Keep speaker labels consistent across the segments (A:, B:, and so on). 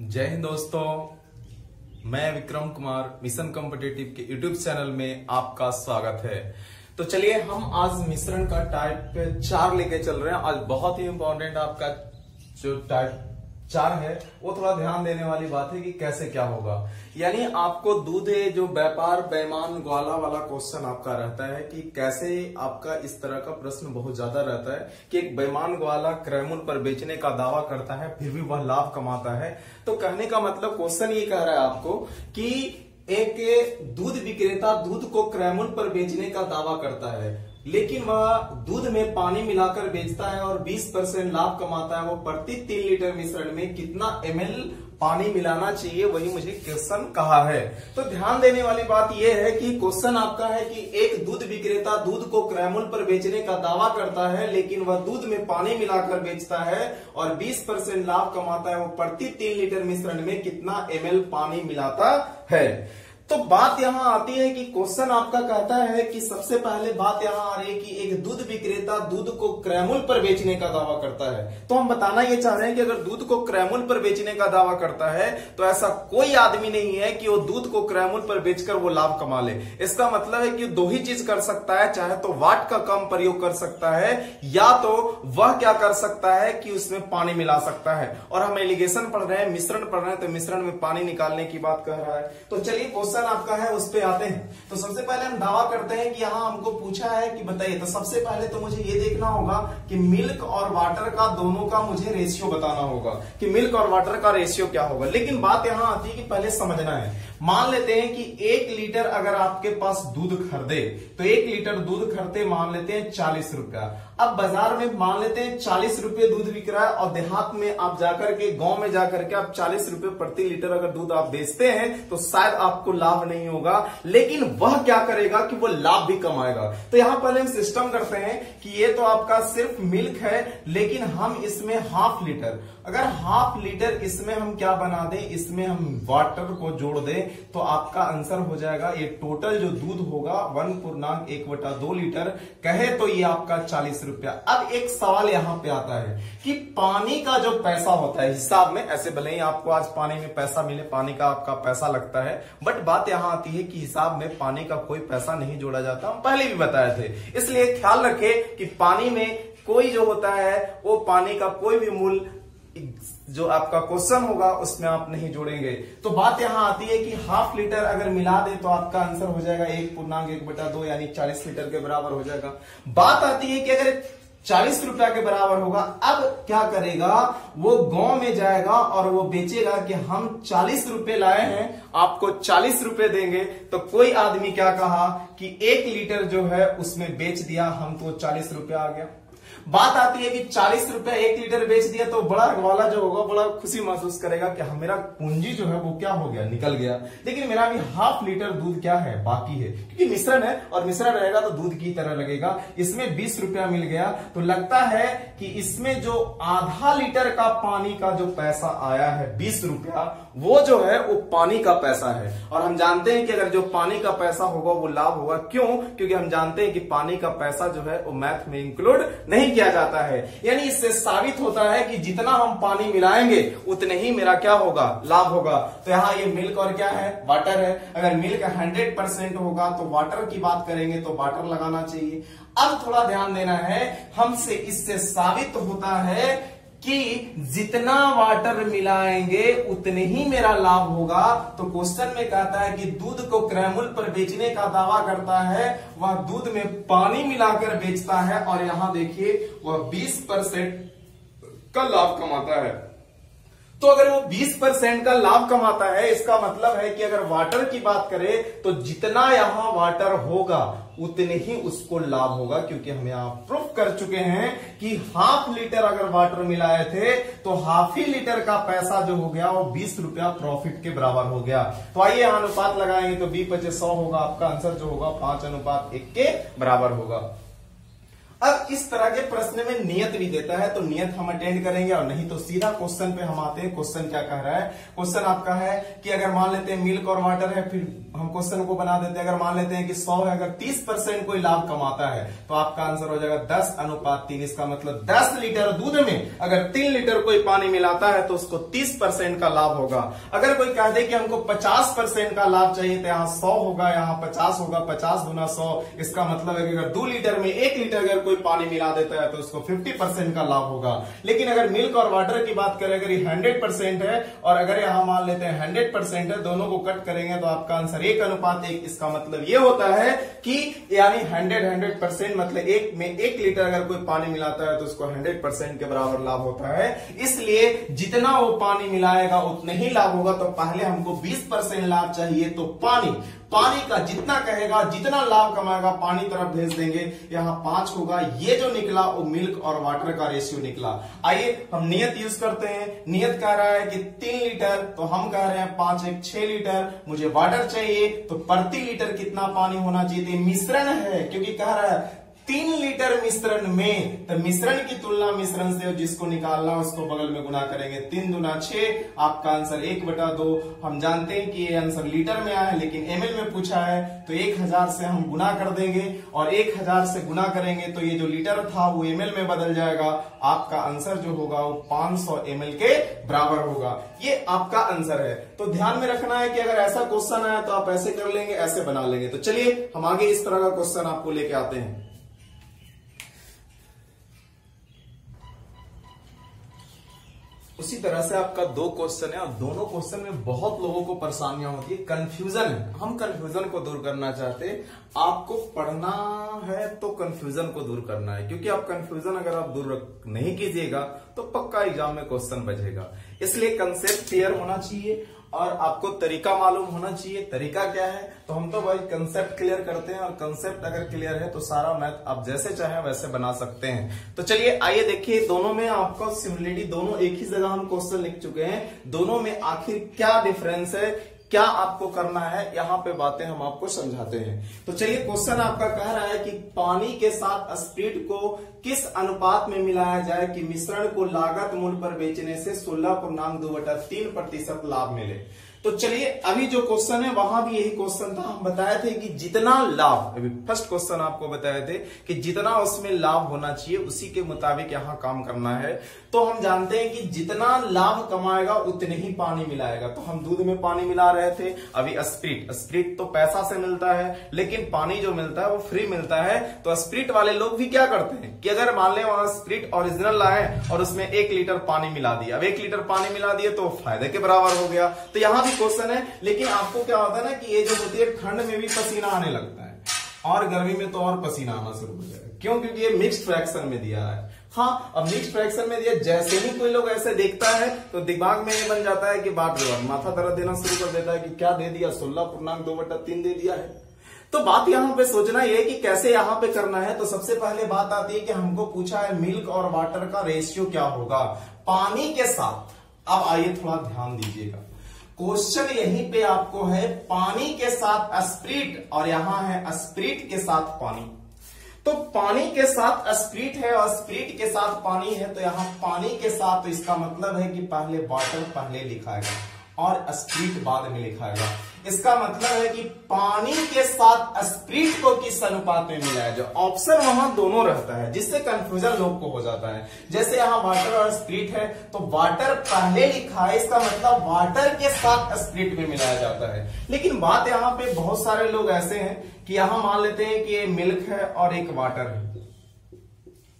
A: जय हिंद दोस्तों। मैं विक्रम कुमार, मिशन कॉम्पिटेटिव के यूट्यूब चैनल में आपका स्वागत है। तो चलिए, हम आज मिश्रण का टाइप चार लेके चल रहे हैं। आज बहुत ही इंपॉर्टेंट आपका जो टाइप चार है, वो थोड़ा ध्यान देने वाली बात है कि कैसे क्या होगा। यानी आपको दूध जो व्यापार बेमान ग्वाला वाला क्वेश्चन आपका रहता है कि कैसे आपका इस तरह का प्रश्न बहुत ज़्यादा रहता है कि एक बेमान ग्वाला क्रयमूल पर बेचने का दावा करता है, फिर भी वह लाभ कमाता है। तो कहने का मतलब क्वेश्चन ये कह रहा है आपको कि एक दूध विक्रेता दूध को क्रयमूल पर बेचने का दावा करता है। लेकिन वह दूध में पानी मिलाकर बेचता है और 20 परसेंट लाभ कमाता है। वो प्रति तीन लीटर मिश्रण में कितना एमएल पानी मिलाना चाहिए, वही मुझे क्वेश्चन कहा है। तो ध्यान देने वाली बात यह है कि क्वेश्चन आपका है कि एक दूध विक्रेता दूध को क्रैमूल पर बेचने का दावा करता है, लेकिन वह दूध में पानी मिलाकर बेचता है और 20 परसेंट लाभ कमाता है। वो प्रति तीन लीटर मिश्रण में कितना एम पानी मिलाता है। तो बात यहाँ आती है कि क्वेश्चन आपका कहता है कि सबसे पहले बात यहाँ आ रही है कि एक दूध विक्रेता दूध को क्रैमुल पर बेचने का दावा करता है। तो हम बताना यह चाह रहे हैं कि अगर दूध को क्रैमुल पर बेचने का दावा करता है तो ऐसा कोई आदमी नहीं है कि वो दूध को क्रैमुल पर बेचकर वो लाभ कमा ले। इसका मतलब है कि दो ही चीज़ कर सकता है, चाहे तो वाट का कम प्रयोग कर सकता है, या तो वह क्या कर सकता है कि उसमें पानी मिला सकता है। और हम एलिगेशन पढ़ रहे हैं, मिश्रण पढ़ रहे हैं तो मिश्रण में पानी निकालने की बात कर रहा है। तो चलिए, क्वेश्चन क्वेश्चन आपका है, उस पर आते हैं। तो सबसे पहले हम दावा करते हैं कि यहाँ हमको पूछा है कि बताइए। तो सबसे पहले तो मुझे ये देखना होगा कि मिल्क और वाटर का दोनों का मुझे रेशियो बताना होगा कि मिल्क और वाटर का रेशियो क्या होगा। लेकिन बात यहाँ आती है कि पहले समझना है। मान लेते हैं कि एक लीटर अगर आपके पास दूध खरीदे तो एक लीटर दूध खरीदे मान लेते हैं चालीस रुपया। अब बाज़ार में मान लेते हैं चालीस रुपए दूध बिक रहा है और देहात में आप जाकर के, गाँव में जाकर के आप चालीस रुपए प्रति लीटर अगर दूध आप बेचते हैं तो शायद आपको लाभ नहीं होगा। लेकिन वह क्या करेगा कि वह लाभ भी कमाएगा। तो यहाँ पहले हम सिस्टम करते हैं कि ये तो आपका सिर्फ़ मिल्क है, लेकिन हम इसमें हाफ़ लीटर अगर हाफ़ लीटर इसमें हम क्या बना दें? इसमें हम वाटर को जोड़ दें। तो आपका आंसर हो जाएगा, ये टोटल जो दूध होगा, वन पूर्णांक एक बटा दो लीटर, कहे तो ये आपका चालीस रुपया। अब एक सवाल यहाँ पे आता है कि पानी का जो पैसा होता है, हिसाब में, ऐसे भले ही आपको आज पानी में पैसा मिले, पानी का आपका पैसा लगता है बट बात यहाँ आती है कि हिसाब में पानी का कोई पैसा नहीं जोड़ा जाता, हम पहले भी बताए थे। इसलिए ख्याल रखे कि पानी में कोई जो होता है, वो पानी का कोई भी मूल्य जो आपका क्वेश्चन होगा, उसमें आप नहीं जोड़ेंगे। तो बात यहाँ आती है कि हाफ़ लीटर अगर मिला दे तो आपका आंसर हो जाएगा एक पूर्णांक, एक बटा दो, यानी चालीस लीटर के बराबर हो जाएगा। बात आती है कि अगर चालीस रुपया के बराबर होगा, अब क्या करेगा? वो गाँव में जाएगा और वो बेचेगा कि हम चालीस रुपए लाए हैं, आपको चालीस रुपए देंगे। तो कोई आदमी क्या कहा कि एक लीटर जो है, उसमें बेच दिया हम तो चालीस रुपया आ गया। बात आती है कि चालीस रुपया एक लीटर बेच दिया तो बड़ा वाला जो होगा बड़ा खुशी महसूस करेगा कि हाँ, मेरा पूंजी जो है वो क्या हो गया निकल गया। लेकिन मेरा अभी हाफ़ लीटर दूध क्या है बाकी है। क्योंकि मिश्रण है और मिश्रण रहेगा तो दूध की तरह लगेगा। इसमें बीस रुपया मिल गया। तो लगता है कि इसमें जो आधा लीटर का पानी का जो पैसा आया है बीस रुपया वो जो है वो पानी का पैसा है। और हम जानते हैं कि अगर जो पानी का पैसा होगा वो लाभ होगा। क्यों? क्योंकि हम जानते हैं कि पानी का पैसा जो है वो मैथ में इंक्लूड नहीं किया जाता है। यानी इससे साबित होता है कि जितना हम पानी मिलाएँगे, उतने ही मेरा क्या होगा? लाभ होगा। तो यहाँ ये मिल्क और क्या है? वाटर है। अगर मिल्क हंड्रेड परसेंट होगा तो वाटर की बात करेंगे तो वाटर लगाना चाहिए। अब थोड़ा ध्यान देना है, हमसे इससे साबित होता है कि जितना वाटर मिलाएँगे, उतने ही मेरा लाभ होगा। तो क्वेश्चन में कहता है कि दूध को क्रैमुल पर बेचने का दावा करता है, वह दूध में पानी मिलाकर बेचता है, और यहाँ देखिए, वह 20 परसेंट का लाभ कमाता है। तो अगर वो 20 परसेंट का लाभ कमाता है, इसका मतलब है कि अगर वाटर की बात करें तो जितना यहाँ वाटर होगा, उतने ही उसको लाभ होगा, क्योंकि हम यहाँ प्रूफ कर चुके हैं कि हाफ़ लीटर अगर वाटर मिलाए थे तो हाफ़ ही लीटर का पैसा जो हो गया, वो बीस रुपया प्रॉफिट के बराबर हो गया। तो आइए अनुपात लगाएँगे तो बी पचे सौ होगा, आपका आंसर जो होगा, पाँच अनुपात एक के बराबर होगा। अब इस तरह के प्रश्न में नियत भी देता है तो नियत हम अटेंड करेंगे और नहीं तो सीधा क्वेश्चन पे हम आते हैं, क्वेश्चन क्या कह रहा है? क्वेश्चन आपका है कि अगर मान लेते हैं मिल्क और वाटर है, फिर हम क्वेश्चन को बना देते हैं। अगर मान लेते हैं कि 100 है, अगर 30 परसेंट कोई लाभ कमाता है तो आपका आंसर हो जाएगा 10 अनुपात तीन। इसका मतलब 10 लीटर दूध में अगर तीन लीटर कोई पानी मिलाता है तो उसको 30 परसेंट का लाभ होगा। अगर कोई कह दे कि हमको 50 परसेंट का लाभ चाहिए तो यहाँ सौ होगा, यहाँ 50 होगा 50 गुना सौ। इसका मतलब है कि अगर दो लीटर में एक लीटर अगर कोई पानी मिला देता है तो उसको 50 परसेंट का लाभ होगा। लेकिन अगर मिल्क और वाटर की बात करें, अगर ये हंड्रेड परसेंट है, और अगर यहाँ मान लेते हैं हंड्रेड परसेंट है, दोनों को कट करेंगे तो आपका आंसर एक अनुपात, एक इसका मतलब ये होता है कि यानी हंड्रेड हंड्रेड परसेंट मतलब एक में एक लीटर अगर कोई पानी मिलाता है तो उसको हंड्रेड के बराबर लाभ होता है। इसलिए जितना वो पानी मिलाएगा, उतना ही लाभ होगा। तो पहले हमको बीस लाभ चाहिए तो पानी। पानी का जितना कहेगा, जितना लाभ कमाएगा, पानी तरफ़ भेज देंगे। यहाँ पाँच होगा, ये जो निकला, वो मिल्क और वाटर का रेशियो निकला। आइए, हम नियत यूज़ करते हैं। नियत कह रहा है कि तीन लीटर तो हम कह रहे हैं पाँच एक छह लीटर। मुझे वाटर चाहिए तो प्रति लीटर कितना पानी होना चाहिए? मिश्रण है, क्योंकि कह रहा है तीन लीटर मिश्रण में तो मिश्रण की तुलना मिश्रण से जिसको निकालना उसको बगल में गुना करेंगे तीन दुना छह। आपका आंसर एक बटा दो। हम जानते हैं कि ये आंसर लीटर में आया है, लेकिन एमएल में पूछा है तो एक हज़ार से हम गुना कर देंगे, और एक हज़ार से गुना करेंगे तो ये जो लीटर था, वो एमएल में बदल जाएगा। आपका आंसर जो होगा, वो पाँच सौ के बराबर होगा। ये आपका आंसर है। तो ध्यान में रखना है कि अगर ऐसा क्वेश्चन आया तो आप ऐसे कर लेंगे, ऐसे बना लेंगे। तो चलिए, हम आगे इस तरह का क्वेश्चन आपको लेके आते हैं। उसी तरह से आपका दो क्वेश्चन है और दोनों क्वेश्चन में बहुत लोगों को परेशानियाँ होती है कंफ्यूजन है हम कंफ्यूजन को दूर करना चाहते आपको पढ़ना है तो कंफ्यूजन को दूर करना है, क्योंकि आप कंफ्यूजन अगर आप दूर नहीं कीजिएगा तो पक्का एग्ज़ाम में क्वेश्चन बजेगा। इसलिए कंसेप्ट क्लियर होना चाहिए। और आपको तरीका मालूम होना चाहिए। तरीका क्या है? तो हम तो भाई कंसेप्ट क्लियर करते हैं और कंसेप्ट अगर क्लियर है तो सारा मैथ आप जैसे चाहे वैसे बना सकते हैं। तो चलिए, आइए देखिए, दोनों में आपको सिमिलिटी दोनों एक ही जगह हम क्वेश्चन लिख चुके हैं। दोनों में आखिर क्या डिफरेंस है? क्या आपको करना है, यहाँ पे बातें हम आपको समझाते हैं। तो चलिए क्वेश्चन आपका कह रहा है कि पानी के साथ स्प्रिट को किस अनुपात में मिलाया जाए कि मिश्रण को लागत मूल्य पर बेचने से सोलह पूर्णांक दो बटा तीन प्रतिशत लाभ मिले? तो चलिए, अभी जो क्वेश्चन है, वहाँ भी यही क्वेश्चन था। हम बताए थे कि जितना लाभ, अभी फ़र्स्ट क्वेश्चन आपको बताए थे कि जितना उसमें लाभ होना चाहिए, उसी के मुताबिक यहाँ काम करना है। तो हम जानते हैं कि जितना लाभ कमाएगा, उतने ही पानी मिलाएगा। तो हम दूध में पानी मिला रहे थे, अभी स्प्रिट स्प्रिट तो पैसा से मिलता है, लेकिन पानी जो मिलता है, वो फ्री मिलता है। तो स्प्रिट वाले लोग भी क्या करते हैं कि अगर मान लें वहाँ स्प्रिट ओरिजिनल लाए और उसमें एक लीटर पानी मिला दिया। अब एक लीटर पानी मिला दिए तो फ़ायदे के बराबर हो गया। तो यहाँ भी क्वेश्चन है, लेकिन आपको क्या होता है ना कि ये जो होती है, ठंड में भी पसीना आने लगता है। और गर्मी में तो और पसीना आना शुरू हो जाएगा। क्यों? क्योंकि ये मिक्स फ्रैक्शन में दिया है। हाँ अब मिक्स फ्रैक्शन में दिया जैसे ही कोई लोग ऐसे देखता है तो दिमाग में ये बन जाता है कि बाप रे माथा दर्द देना शुरू कर देता है कि क्या दे दिया, सोलह पूर्णांक, दो बटा तीन दे दिया है। तो बात यहाँ पे सोचना ये कि कैसे यहाँ पे करना है तो सबसे पहले बात आती है कि हमको पूछा है मिल्क और वाटर का रेशियो क्या होगा। पानी के साथ, अब आइए थोड़ा ध्यान दीजिएगा। क्वेश्चन यहीं पे आपको है, पानी के साथ स्प्रिट और यहाँ है स्प्रिट के साथ पानी। तो पानी के साथ स्प्रिट है और स्प्रिट के साथ पानी है तो यहाँ पानी के साथ तो इसका मतलब है कि पहले बॉटल पहले लिखाएगा और स्प्रिट बाद में लिखाएगा इसका मतलब है कि पानी के साथ स्प्रिट को किस अनुपात में मिलाया जाए? ऑप्शन वहाँ दोनों रहता है, जिससे कंफ्यूजन लोग को हो जाता है। जैसे यहाँ वाटर और स्प्रिट है तो वाटर पहले लिखा है इसका मतलब वाटर के साथ स्प्रिट में मिलाया जाता है। लेकिन बात यहाँ पे बहुत सारे लोग ऐसे हैं कि यहाँ मान लेते हैं कि ये मिल्क है और एक वाटर है।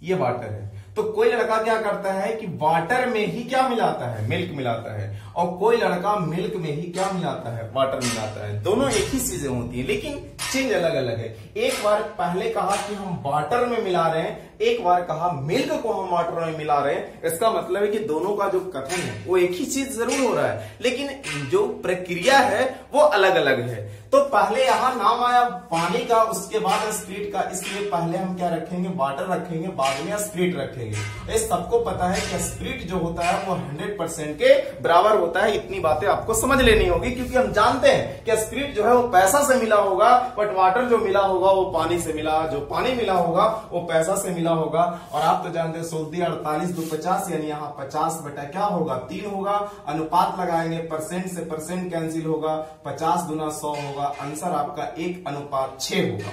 A: ये वाटर है। तो कोई लड़का क्या करता है कि वाटर में ही क्या मिलाता है? मिल्क मिलाता है। और कोई लड़का मिल्क में ही क्या मिलाता है? वाटर मिलाता है। दोनों एक ही चीज़ें होती है, लेकिन चेंज अलग अलग है। एक बार पहले कहा कि हम वाटर में मिला रहे हैं, एक बार कहा मिल्क को हम वाटर में मिला रहे हैं। इसका मतलब है कि दोनों का जो कथन है, वो एक ही चीज़ ज़रूर हो रहा है, लेकिन जो प्रक्रिया है, वो अलग अलग है। तो पहले यहाँ नाम आया पानी का, उसके बाद स्प्रिट का। इसलिए पहले हम क्या रखेंगे? वाटर रखेंगे, बाद में स्प्रिट रखेंगे। सबको पता है कि स्प्रिट जो होता है, वो 100 परसेंट के बराबर होता है, इतनी बातें आपको समझ लेनी होगी, क्योंकि हम जानते हैं कि स्प्रिट जो है वो पैसा से मिला होगा बट वाटर जो मिला होगा, वो पानी से मिला। जो पानी मिला होगा, वो पैसा से मिला होगा। और आप तो जानते हैं सोलती अड़तालीस दो पचास, यानी यहाँ पचास बटा क्या होगा? तीन होगा। अनुपात लगाएँगे परसेंट से परसेंट कैंसिल होगा। पचास गुना सौ होगा। आंसर आपका एक, अनुपात छह होगा।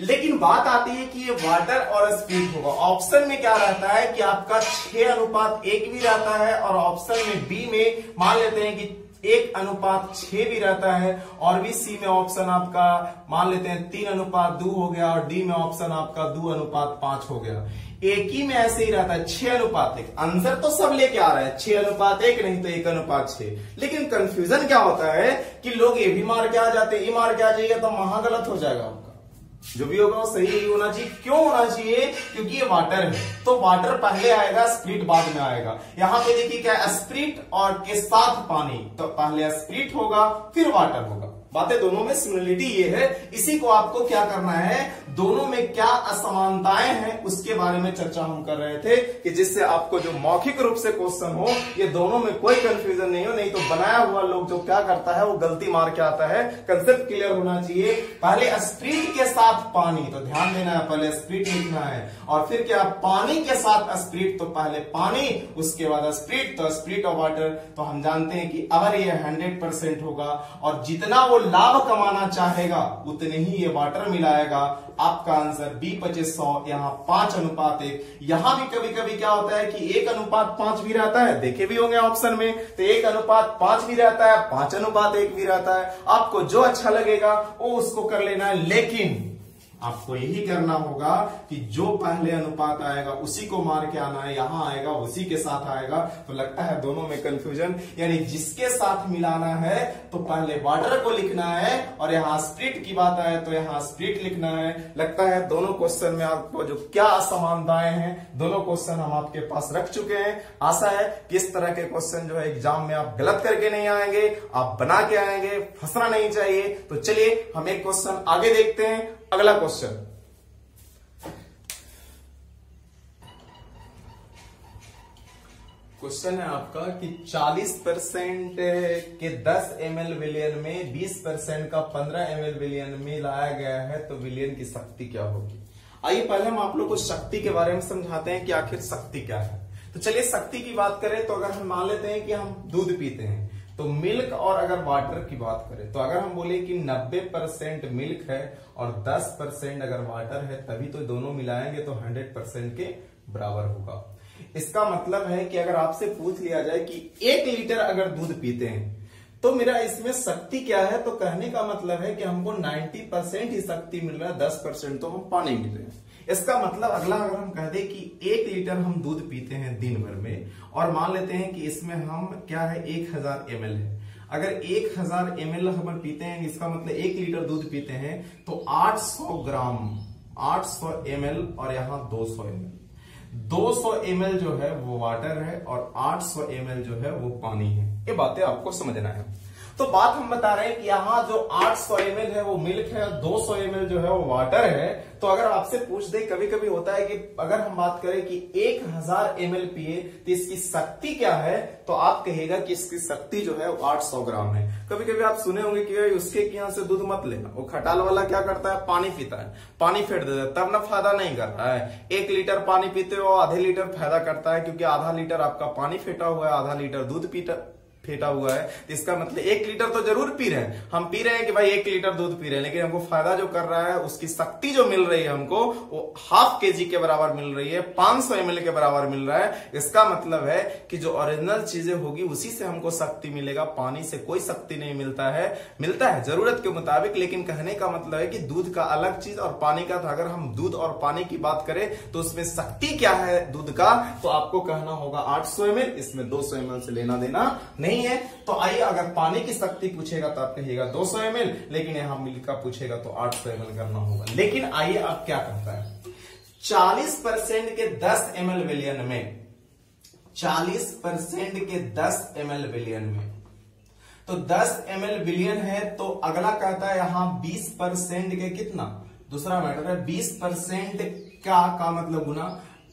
A: लेकिन बात आती है कि ये वाटर और स्पीड होगा। ऑप्शन में क्या रहता है कि आपका छह अनुपात एक भी रहता है और ऑप्शन में बी में मान लेते हैं कि एक अनुपात छह भी रहता है और भी सी में ऑप्शन आपका मान लेते हैं तीन अनुपात दो हो गया और डी में ऑप्शन आपका दो अनुपात पाँच हो गया। एक ही में ऐसे ही रहता है, छह अनुपात एक। आंसर तो सब लेके आ रहा है, छह अनुपात एक, नहीं तो एक अनुपात छह। लेकिन कंफ्यूजन क्या होता है कि लोग ये भी मार के आ जाते ये मार के आ जाइए तो महा गलत हो जाएगा आपका। जो भी होगा वो सही ही होना चाहिए। क्यों होना चाहिए? क्योंकि ये वाटर है। तो वाटर पहले आएगा स्प्रिट बाद में आएगा। यहाँ पे देखिए क्या स्प्रिट और के साथ पानी। तो पहले स्प्रिट होगा, फिर वाटर होगा। बातें दोनों में सिमिलरिटी ये है। इसी को आपको क्या करना है? दोनों में क्या असमानताएँ हैं, उसके बारे में चर्चा हम कर रहे थे कि जिससे आपको जो मौखिक रूप से क्वेश्चन हो, ये दोनों में कोई कंफ्यूजन नहीं हो, नहीं तो बनाया हुआ लोग जो क्या करता है, वो गलती मार के आता है। कंसेप्ट क्लियर होना चाहिए। पहले स्प्रिट के साथ पानी तो ध्यान देना है, पहले स्प्रिट लिखना है। और फिर क्या, पानी के साथ स्प्रिट तो पहले पानी, उसके बाद स्प्रिट तो स्प्रिट ऑफ़ वाटर तो हम जानते हैं कि अगर ये हंड्रेड होगा, और जितना वो लाभ कमाना चाहेगा, उतने ही ये वाटर मिलाएगा। आपका आंसर बी पच्चीस सौ, यहाँ पाँच अनुपात एक। यहाँ भी कभी कभी क्या होता है कि एक अनुपात पाँच भी रहता है, देखे भी होंगे ऑप्शन में तो एक अनुपात पाँच भी रहता है, पाँच अनुपात एक भी रहता है। आपको जो अच्छा लगेगा, वो उसको कर लेना है, लेकिन आपको यही करना होगा कि जो पहले अनुपात आएगा, उसी को मार के आना है, यहाँ आएगा, उसी के साथ आएगा। तो लगता है दोनों में कंफ्यूजन यानी जिसके साथ मिलाना है तो पहले वाटर को लिखना है और यहाँ स्प्रिट की बात आए तो यहाँ स्प्रिट लिखना है। लगता है दोनों क्वेश्चन में आपको जो क्या असमानताएँ हैं, दोनों क्वेश्चन हम आपके पास रख चुके हैं। आशा है कि इस तरह के क्वेश्चन जो है एग्ज़ाम में आप गलत करके नहीं आएँगे, आप बना के आएँगे, फंसना नहीं चाहिए। तो चलिए, हम एक क्वेश्चन आगे देखते हैं। अगला क्वेश्चन क्वेश्चन है आपका कि 40 परसेंट के 10 एम एल विलियन में 20 परसेंट का 15 एम एल विलियन में लाया गया है तो विलियन की शक्ति क्या होगी? आइए पहले हम आप लोग को शक्ति के बारे में समझाते हैं कि आखिर शक्ति क्या है। तो चलिए शक्ति की बात करें तो अगर हम मान लेते हैं कि हम दूध पीते हैं तो मिल्क और अगर वाटर की बात करें तो अगर हम बोले कि 90 परसेंट मिल्क है और 10 परसेंट अगर वाटर है, तभी तो दोनों मिलाएँगे तो 100 परसेंट के बराबर होगा। इसका मतलब है कि अगर आपसे पूछ लिया जाए कि एक लीटर अगर दूध पीते हैं तो मेरा इसमें शक्ति क्या है? तो कहने का मतलब है कि हमको 90 परसेंट ही शक्ति मिल रहा है 10 परसेंट तो हम पानी मिल रहे हैं। इसका मतलब अगला अगर हम कह दें कि एक लीटर हम दूध पीते हैं दिन भर में, और मान लेते हैं कि इसमें हम, क्या है, एक हज़ार एमएल है। अगर एक हज़ार एम हम पीते हैं, इसका मतलब एक लीटर दूध पीते हैं तो 800 ग्राम 800 एम और यहाँ 200 एम 200 एम जो है वो वाटर है और 800 एम जो है वो पानी है। ये बातें आपको समझना है। तो बात हम बता रहे हैं कि यहाँ जो 800 सौ है, वो मिल्क है और 200 सौ जो है, वो वाटर है। तो अगर आपसे पूछ दे कभी कभी होता है कि अगर हम बात करें कि 1000 हज़ार पिए तो इसकी शक्ति क्या है? तो आप कहेगा कि इसकी शक्ति जो है, वो 800 ग्राम है। कभी कभी आप सुने होंगे कि उसके यहाँ से दूध मत लेना। वो खटाल वाला क्या करता है? पानी पीता है। पानी फेंट देता है। तब ना फ़ायदा नहीं कर रहा है। एक लीटर पानी पीते हो, आधे लीटर फ़ायदा करता है, क्योंकि आधा लीटर आपका पानी फेंटा हुआ है, आधा लीटर दूध पीता फेटा हुआ है। तो इसका मतलब एक लीटर तो ज़रूर पी रहे हैं। हम पी रहे हैं कि भाई एक लीटर दूध पी रहे हैं, लेकिन हमको फ़ायदा जो कर रहा है, उसकी शक्ति जो मिल रही है हमको, वो हाफ़ के जी के बराबर मिल रही है, पाँच सौ के बराबर मिल रहा है। इसका मतलब है कि जो ओरिजिनल चीज़ें होगी, उसी से हमको शक्ति मिलेगा। पानी से कोई शक्ति नहीं मिलता है। मिलता है ज़रूरत के मुताबिक, लेकिन कहने का मतलब है कि दूध का अलग चीज़ और पानी का तो अगर हम दूध और पानी की बात करें तो उसमें शक्ति क्या है दूध का तो आपको कहना होगा आठ सौ इसमें दो सौ से लेना देना नहीं नहीं है तो आइए अगर पानी की शक्ति पूछेगा तो आप कहिएगा 200 सौ एम लेकिन यहाँ मिल्क का पूछेगा तो 800 सौ करना होगा। लेकिन आइए अब क्या करता है? 40 परसेंट के 10 एम विलियन में 40 परसेंट के 10 एम विलियन में। तो 10 एम बिलियन है तो अगला कहता है यहाँ 20 परसेंट के कितना? दूसरा मैटर है 20 परसेंट क्या का मतलब गुना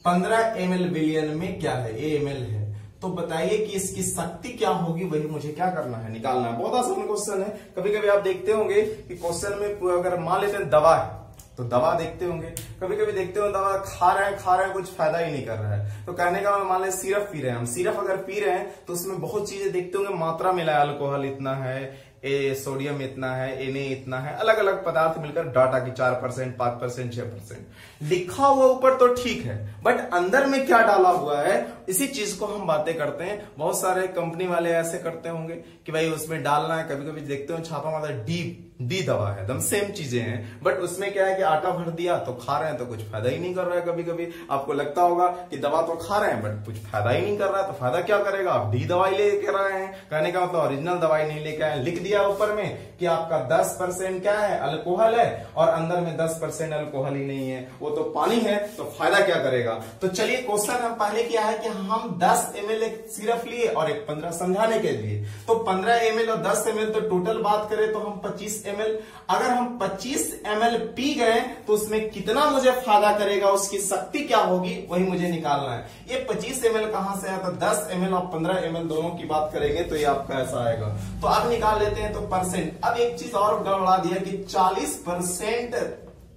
A: 15 एम बिलियन में क्या है? ए एम है। तो बताइए कि इसकी शक्ति क्या होगी, वही मुझे क्या करना है? निकालना है। बहुत आसान क्वेश्चन है। कभी कभी आप देखते होंगे कि क्वेश्चन में अगर मान लेते हैं दवा है तो दवा देखते होंगे। कभी कभी देखते होंगे दवा खा रहे हैं, खा रहे हैं, कुछ फ़ायदा ही नहीं कर रहा है। तो कहने का मान लें, सिरप पी रहे हैं हम। सिरप अगर पी रहे हैं तो उसमें बहुत चीज़ें देखते होंगे, मात्रा मिला है अल्कोहल इतना है ए, सोडियम इतना है एन इतना है अलग अलग पदार्थ मिलकर डाटा की चार परसेंट, पाँच परसेंट, छह परसेंट। लिखा हुआ ऊपर तो ठीक है बट अंदर में क्या डाला हुआ है, इसी चीज़ को हम बातें करते हैं। बहुत सारे कंपनी वाले ऐसे करते होंगे कि भाई उसमें डालना है कभी कभी देखते हो छापा माता डीप डी दवा है, एकदम सेम चीज़ें हैं। बट उसमें क्या है कि आटा भर दिया तो खा रहे हैं तो कुछ फ़ायदा ही नहीं कर रहा है कभी कभी आपको लगता होगा कि दवा तो खा रहे हैं बट कुछ फ़ायदा ही नहीं कर रहा है तो फ़ायदा क्या करेगा? आप डी दवाई लेके रहे हैं। कहने का मतलब ओरिजिनल दवाई नहीं लेके आए, लिख दिया ऊपर में कि आपका दस परसेंट क्या है? अल्कोहल है, और अंदर में दस परसेंट अल्कोहल ही नहीं है। वो तो पानी है तो फ़ायदा क्या करेगा? तो चलिए क्वेश्चन हम पहले किया है कि हम दस एम एल सिर्फ़ लिए और एक पंद्रह समझाने के लिए। तो पंद्रह एम और दस एम तो टोटल बात करें तो हम पच्चीस एम अगर हम 25 एम पी गए तो उसमें कितना मुझे फ़ायदा करेगा, उसकी शक्ति क्या होगी, वही मुझे निकालना है। ये 25 एम कहाँ से आया तो 10 एम और 15 एम दोनों की बात करेंगे तो ये आपका ऐसा आएगा। तो अब निकाल लेते हैं तो परसेंट। अब एक चीज़ और गड़बड़ा दिया कि 40 परसेंट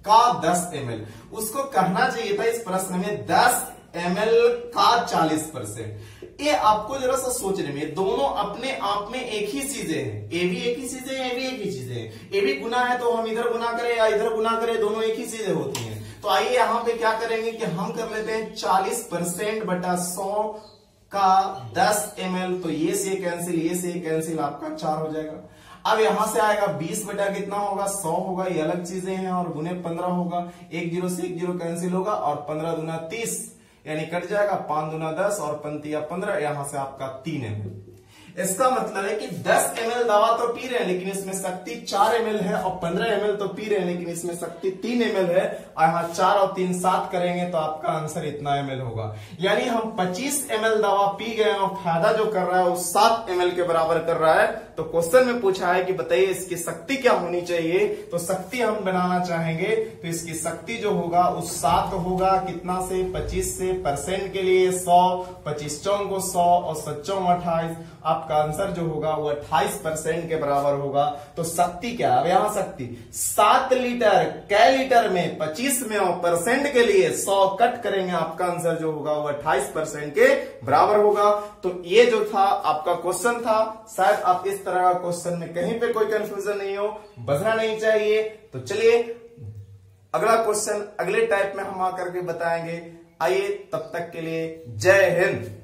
A: का 10 एम उसको कहना चाहिए था इस प्रश्न में 10 एमएल का 40 परसेंट। ये आपको जरा सा सोचने में, दोनों अपने आप में एक ही चीज़ें हैं। ए भी एक ही चीज़ें हैं ए भी एक ही चीज़ें हैं। ए भी गुना है तो हम इधर गुना करें या इधर गुना करें, दोनों एक ही चीज़ें होती हैं। तो आइए यहाँ पे क्या करेंगे कि हम कर लेते हैं चालीस परसेंट बटा सौ का दस एम तो ये से कैंसिल ये से कैंसिल आपका चार हो जाएगा। अब यहाँ से आएगा 20 बटा कितना होगा? 100 होगा, ये अलग चीज़ें हैं और गुने 15 होगा। एक ज़ीरो से एक ज़ीरो कैंसिल होगा और 15 दुना 30 यानी कट जाएगा पाँच दुना दस और पंतिया पंद्रह, यहाँ से आपका तीन एम इसका मतलब है कि 10 एम दवा तो पी रहे हैं, लेकिन इसमें शक्ति 4 एम है और 15 एम तो पी रहे हैं, लेकिन इसमें शक्ति 3 एम है। और यहाँ चार और तीन सात करेंगे तो आपका आंसर इतना एमएल होगा। यानी हम 25 एम दवा पी गए और फ़ायदा जो कर रहा है वो सात एम के बराबर कर रहा है। तो क्वेश्चन में पूछा है कि बताइए, इसकी शक्ति क्या होनी चाहिए? तो शक्ति हम बनाना चाहेंगे तो इसकी शक्ति जो होगा, उस सात होगा। कितना से? पच्चीस से? परसेंट के लिए सौ, पच्चीस चौं को सौ और सच्चों अट्ठाईस। आपका आंसर जो होगा, वो अट्ठाईस परसेंट के बराबर होगा। तो शक्ति क्या है? यहाँ शक्ति। सात लीटर, कै लीटर में? पच्चीस में और परसेंट के लिए सौ कट करेंगे, आपका आंसर जो होगा, वो अट्ठाईस परसेंट के बराबर होगा। तो ये जो था, आपका क्वेश्चन था। शायद आप इस तरह का क्वेश्चन में कहीं पे कोई कंफ्यूजन नहीं हो बसना नहीं चाहिए। तो चलिए, अगला क्वेश्चन अगले टाइप में हम आकर के बताएँगे। आइए, तब तक के लिए जय हिंद।